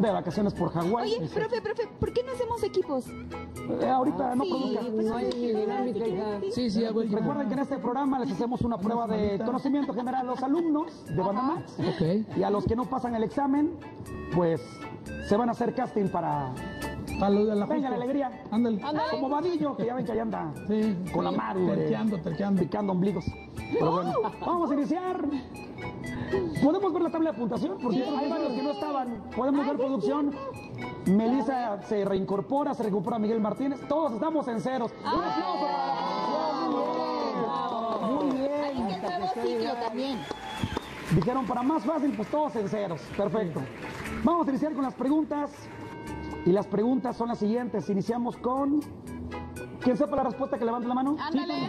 de vacaciones por Hawái. Oye, profe, profe, ¿por qué no hacemos equipos? Eh, ahorita no Sí, pues, No hay sí, dinámica, sí, hija. sí. Sí, sí, hago el Recuerden que en este programa les hacemos una prueba de conocimiento general a los alumnos de Bandamax. Ok. Y a los que no pasan el examen, pues se van a hacer casting para Para lo de la Venga la alegría. Ándale. Como Vadillo, que ya ven que allá anda Sí. con la madre. Terqueando, terqueando. Picando ombligos. Pero bueno, vamos a iniciar. ¿Podemos ver la tabla de puntuación? Porque hay varios que no estaban. ¿Podemos ver producción? Melissa se reincorpora, se recupera Miguel Martínez. Todos estamos en ceros. Un aplauso para la producción. Muy bien. Está el nuevo ciclo también. Dijeron para más fácil, pues todos en ceros. Perfecto. Vamos a iniciar con las preguntas. Y las preguntas son las siguientes. Iniciamos con. ¿Quién sepa la respuesta que levante la mano? Ándale.